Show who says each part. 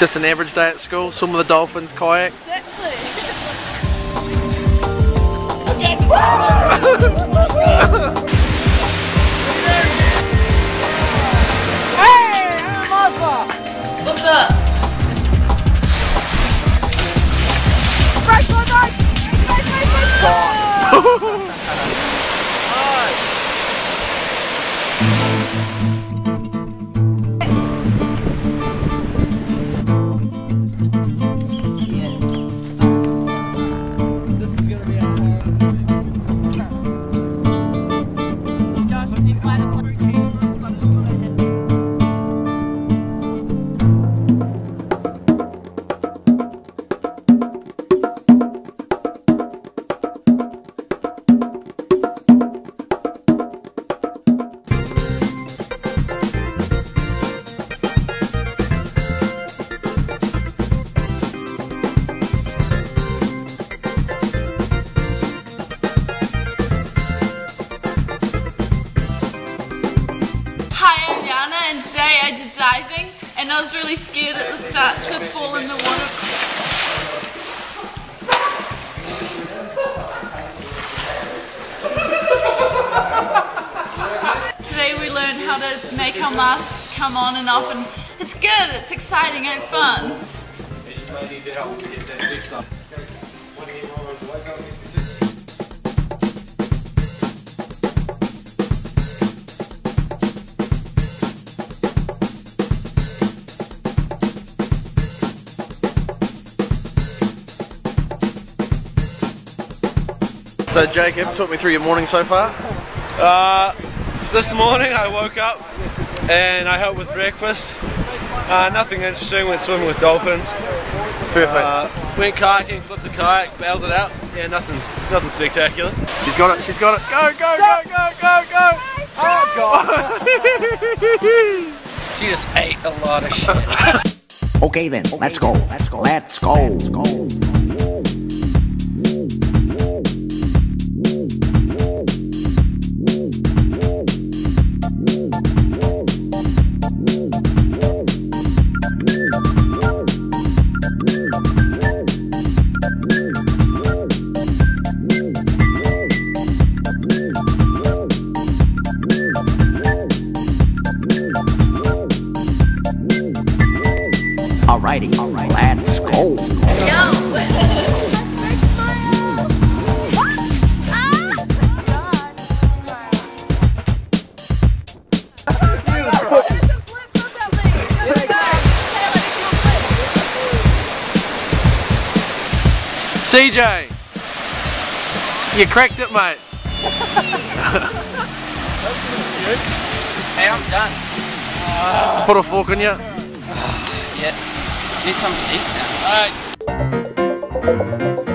Speaker 1: Just an average day at school, swim with the dolphins, kayak.
Speaker 2: Exactly. I diving, and I was really scared at the start to fall in the water. Today we learned how to make our masks come on and off, and it's good, it's exciting and fun.
Speaker 1: So Jacob, talk me through your morning so far.
Speaker 3: Uh, this morning I woke up and I helped with breakfast. Uh, nothing interesting, went swimming with dolphins.
Speaker 1: Perfect.
Speaker 3: Uh, went kayaking, flipped the kayak, bailed it out. Yeah, nothing, nothing spectacular.
Speaker 1: she's got it, she's got it. Go, go, go, go, go, go! Oh god!
Speaker 4: She just ate a lot of shit.
Speaker 5: Okay then, let's go. Let's go. Let's go. Let's go. Let's go.
Speaker 1: CJ! You cracked it, mate.
Speaker 4: Hey, I'm done.
Speaker 1: Put a fork in you.
Speaker 4: Yeah. Need something to eat now. Alright.